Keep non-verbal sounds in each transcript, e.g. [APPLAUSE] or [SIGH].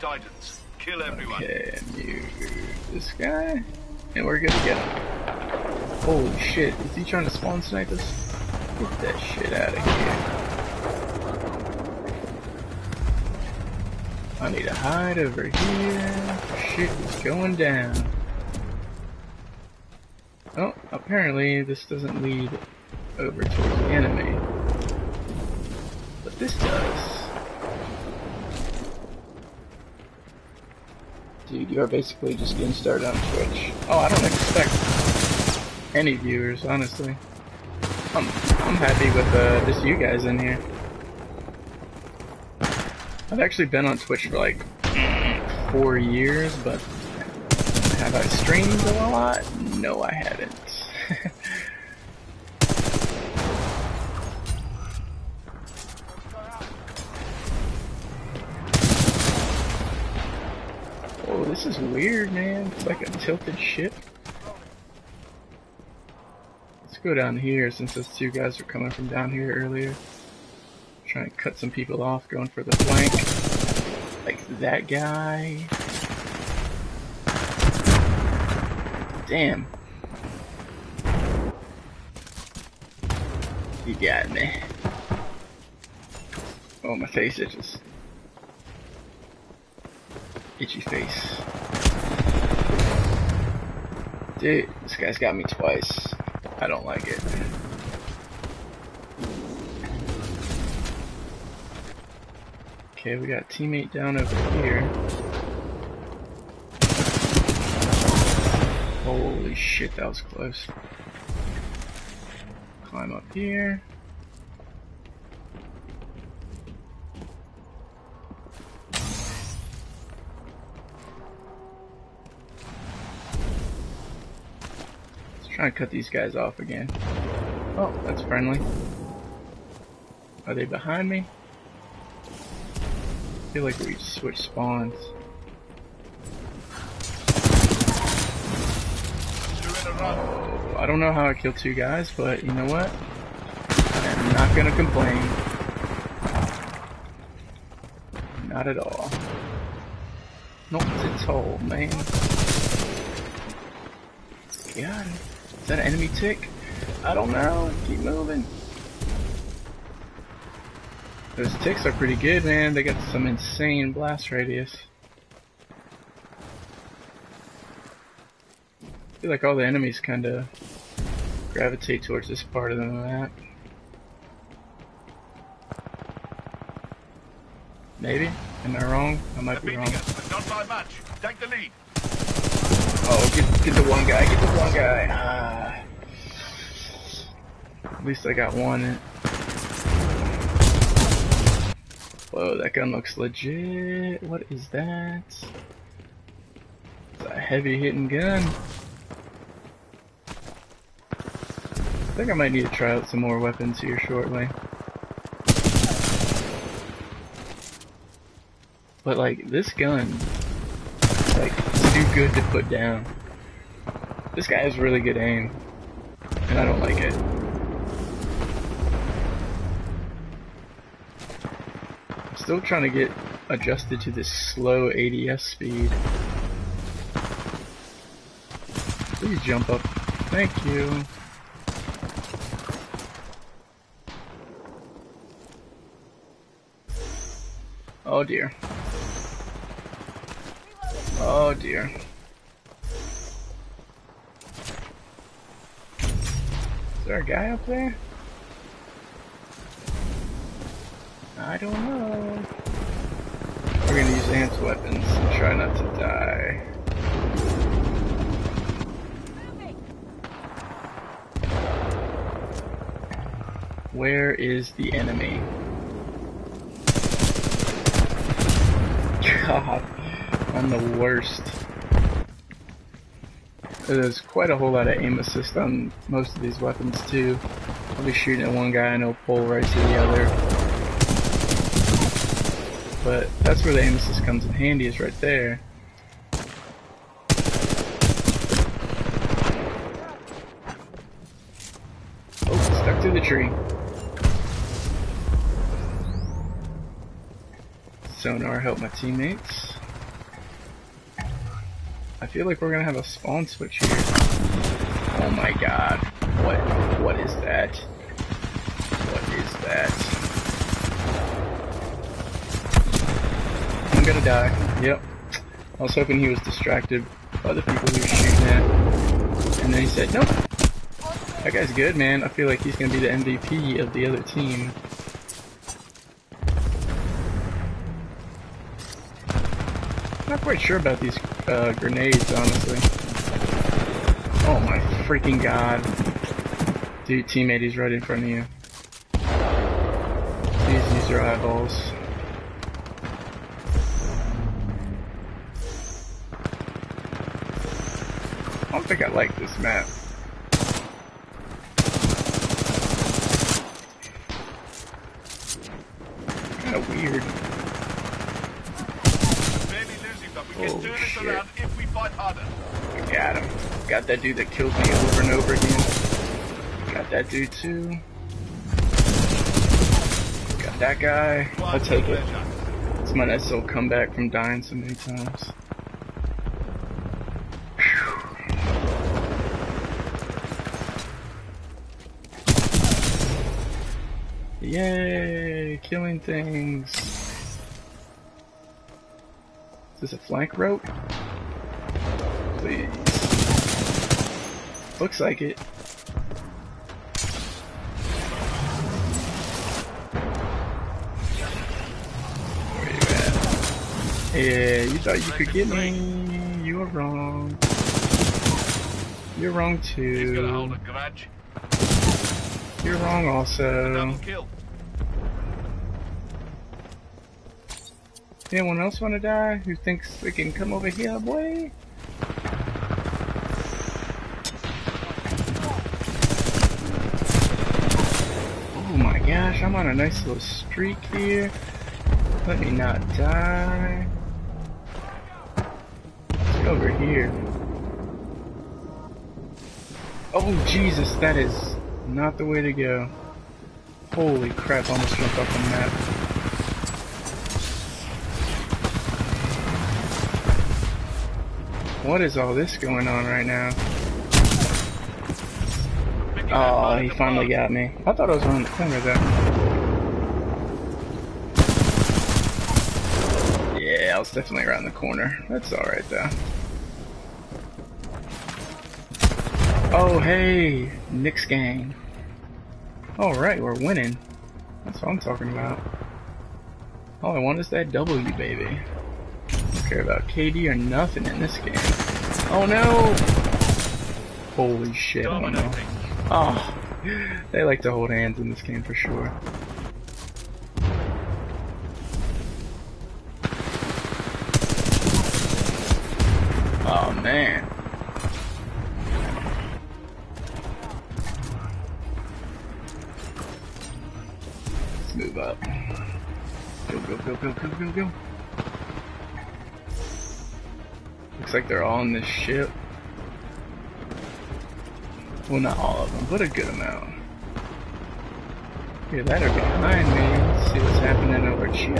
Titans. Kill everyone. Okay, this guy. And we're good to go. Holy shit, is he trying to spawn snipe us? Get that shit out of here. I need to hide over here. Shit is going down. Oh, apparently this doesn't lead over towards the enemy. But this does. Dude, you are basically just getting started on Twitch. Oh, I don't expect any viewers, honestly. I'm, I'm happy with uh, just you guys in here. I've actually been on Twitch for like four years, but have I streamed a lot? No, I haven't. This is weird, man. It's like a tilted ship. Let's go down here since those two guys were coming from down here earlier. Trying to cut some people off, going for the flank. Like that guy. Damn. You got me. Oh, my face itches. Itchy face. Dude, this guy's got me twice. I don't like it. Okay, we got teammate down over here. Holy shit, that was close. Climb up here. And cut these guys off again. Oh, that's friendly. Are they behind me? I feel like we switched spawns. Oh, I don't know how I killed two guys, but you know what? I'm not gonna complain. Not at all. Not at all, man. God, is that an enemy tick? I don't know. Keep moving. Those ticks are pretty good, man. They got some insane blast radius. I feel like all the enemies kind of gravitate towards this part of the map. Maybe? Am I wrong? I might be wrong. Us, not by much. Take the lead. Oh, get, get the one guy, get the one guy. Ah. At least I got one. Whoa, that gun looks legit. What is that? It's a heavy hitting gun. I think I might need to try out some more weapons here shortly. But like, this gun, too good to put down. This guy has really good aim, and I don't like it. I'm still trying to get adjusted to this slow ADS speed. Please jump up. Thank you. Oh dear. Oh dear. Is there a guy up there? I don't know. We're gonna use Ant's weapons and try not to die. Where is the enemy? [LAUGHS] God, I'm the worst. There's quite a whole lot of aim assist on most of these weapons too. I'll be shooting at one guy and he'll pull right to the other. But that's where the aim assist comes in handy is right there. Oh, stuck to the tree. Sonar help my teammates. I feel like we're gonna have a spawn switch here. Oh my god. What what is that? What is that? I'm gonna die. Yep. I was hoping he was distracted by the people he was shooting at. And then he said, nope. That guy's good, man. I feel like he's gonna be the MVP of the other team. Not quite sure about these uh, grenades, honestly. Oh my freaking god. Dude, teammate, he's right in front of you. Please use your eyeballs. I don't think I like this map. Kinda weird. Barely losing, but we can Oh, turn this shit. around if we fight harder. Got that dude that killed me over and over again. Got that dude too. Got that guy. I'll take it. It's my nice little comeback from dying so many times. Yay! Killing things. Is this a flank rope? Please. Looks like it. Where you at? Yeah, you thought you could get me. You were wrong. You're wrong He's gonna hold too. You're wrong also. Anyone else want to die who thinks they can come over here, boy? Oh my gosh, I'm on a nice little streak here. Let me not die. Let's over here. Oh Jesus, that is not the way to go. Holy crap, almost jumped off the map. What is all this going on right now? Oh, he finally got me. I thought I was around the corner though. Yeah, I was definitely around the corner. That's alright though. Oh, hey, Nick's gang. Alright, we're winning. That's what I'm talking about. All I want is that W, baby. Don't care about KD or nothing in this game. Oh no! Holy shit, know. Dominating. Oh, they like to hold hands in this game for sure. Oh man. Let's move up. Go, go, go, go, go, go, go. Looks like they're all in this ship. Well, not all of them, but a good amount. Yeah, that are behind me. Let's see what's happening over here.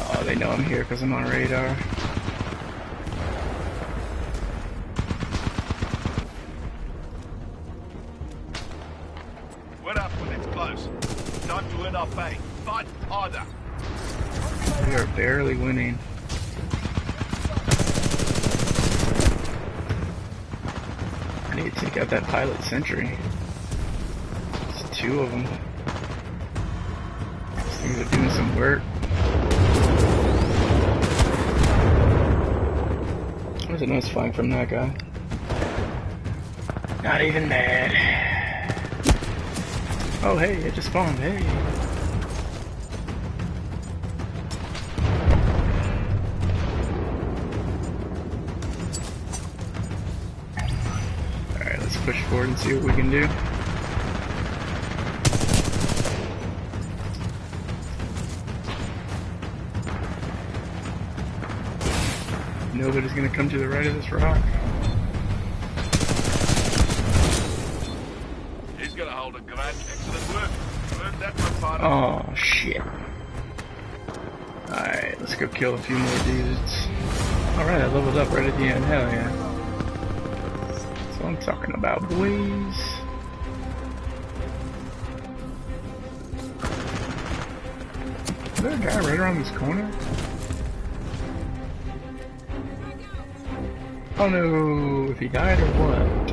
Oh, they know I'm here because I'm on radar. Take out that pilot sentry. There's two of them. Things are doing some work. Was a nice flank from that guy. Not even bad. Oh hey, it just spawned, hey. And see what we can do. Nobody's gonna come to the right of this rock. He's Get a hold of Grant. Excellent work. That one, partner. Oh, shit. Alright, let's go kill a few more dudes. Alright, I leveled up right at the end. Hell yeah. I'm talking about, boys. Is there a guy right around this corner? Oh no, if he died or what?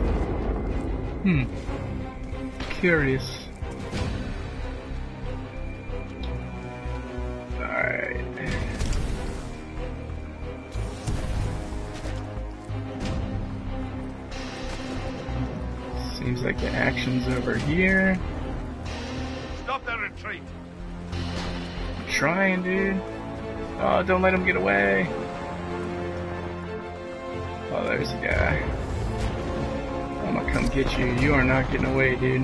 Hmm. Curious. Seems like the action's over here. Stop that retreat. I'm trying, dude. Oh, don't let him get away. Oh, there's a guy. I'm gonna come get you. You are not getting away, dude.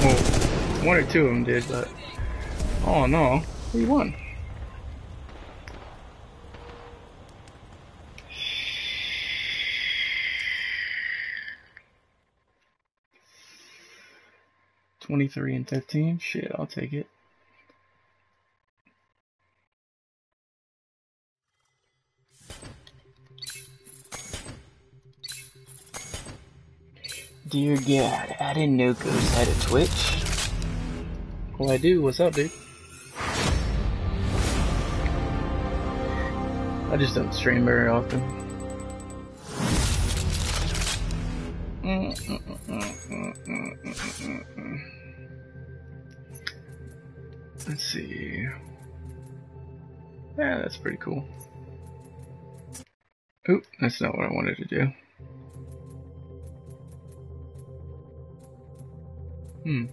Well, one or two of them did, but... Oh no, we won. Twenty-three and fifteen. Shit, I'll take it. Dear God, I didn't know Ghost had a Twitch. Well, I do. What's up, dude? I just don't stream very often. Let's see. Yeah, that's pretty cool. Oop, that's not what I wanted to do. Hmm.